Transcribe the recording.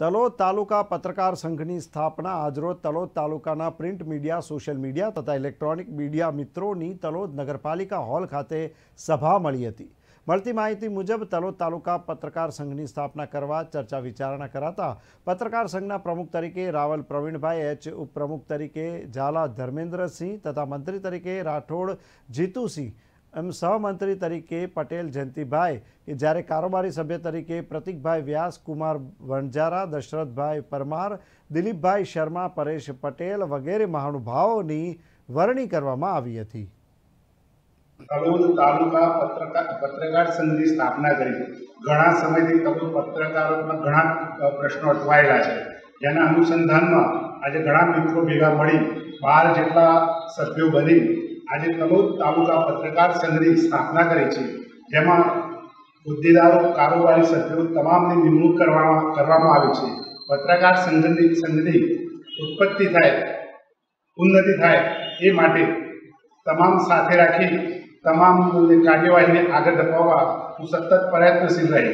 તલોદ તાલુકા પત્રકાર સંઘની સ્થાપના. આજરોજ તલોદ તાલુકાના પ્રિન્ટ મીડિયા, સોશિયલ મીડિયા તથા ઇલેક્ટ્રોનિક મીડિયા મિત્રોની તલોદ નગરપાલિકા હોલ ખાતે સભા મળી હતી. મળતી માહિતી મુજબ તલોદ તાલુકા પત્રકાર સંઘની સ્થાપના કરવા ચર્ચા વિચારણા કરાતા પત્રકાર સંઘના પ્રમુખ તરીકે રાવલ પ્રવીણભાઈ, એચ. ઉપપ્રમુખ તરીકે ઝાલા ધર્મેન્દ્રસિંહ તથા મંત્રી તરીકે રાઠોડ જીતુસિંહ એમ સહમંત્રી તરીકે પટેલ જયંતિભાઈ કે જ્યારે કારોબારી સભ્ય તરીકે પ્રતિકભાઈ વ્યાસ, કુમાર વણજારા દશરથભાઈ પરમાર, દિલીપભાઈ શર્મા, પરેશ પટેલ વગેરે મહાનુભાવોની વરણી કરવામાં આવી હતી. અનુસંધાનમાં આજે ઘણા મિત્રો ભેગા મળી, બાર જેટલા સભ્યો બની આજે તલોદ તાલુકા પત્રકાર સંઘની સ્થાપના કરી છે. જેમાં હોદ્દેદારો કારોબારી સભ્યો તમામની નિમણૂક કરવામાં કરવામાં આવી છે. પત્રકાર સંઘની સંઘની ઉત્પત્તિ થાય, ઉન્નતિ થાય એ માટે તમામ સાથે રાખી તમામ કાર્યવાહીને આગળ ધપાવવા હું સતત પ્રયત્નશીલ રહી.